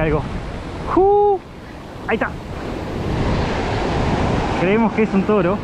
algo. ¡Uh! Ahí está. Creemos que es un toro.